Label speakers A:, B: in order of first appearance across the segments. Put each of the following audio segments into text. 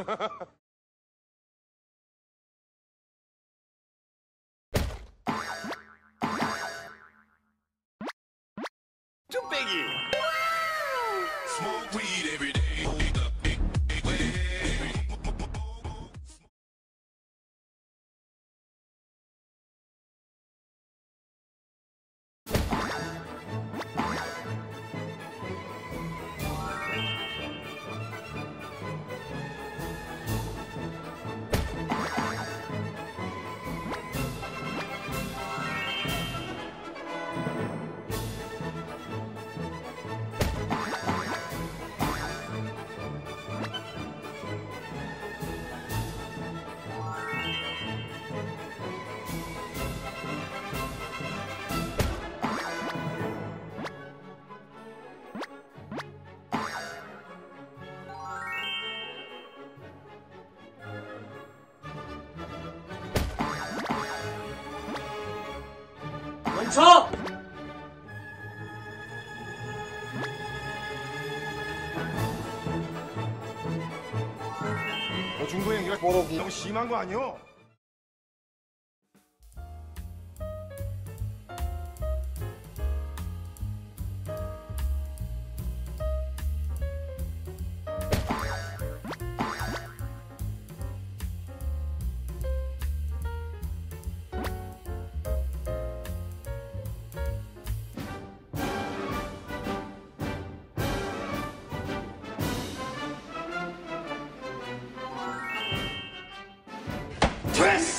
A: Too biggie. Wow.
B: Smoke weed every day.
A: 멈춰!
C: 너 중도 연기가 뭐라고? 너무 심한 거 아니오?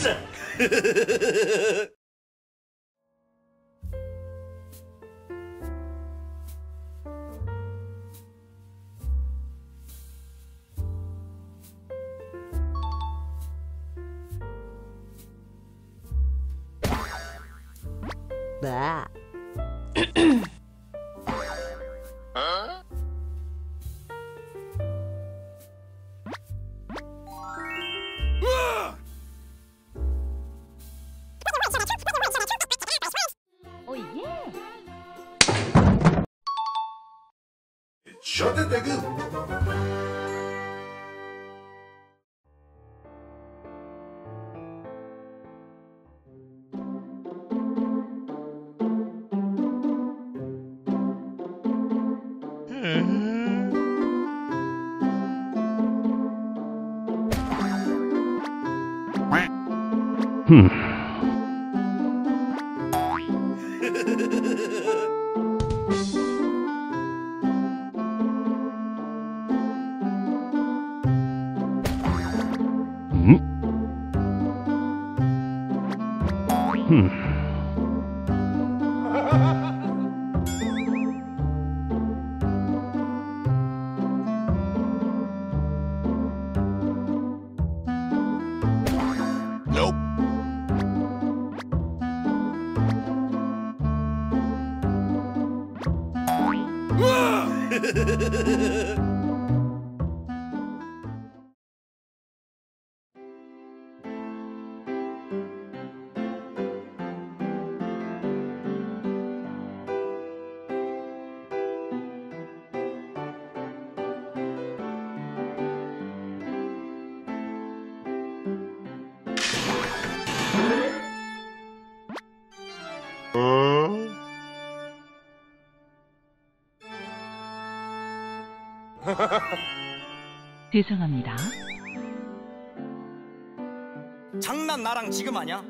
A: ます。
D: ばあ。出てく Hmm.
B: Shut the nigga. Nope.
E: 죄송합니다.
A: 장난 나랑 지금 하냐?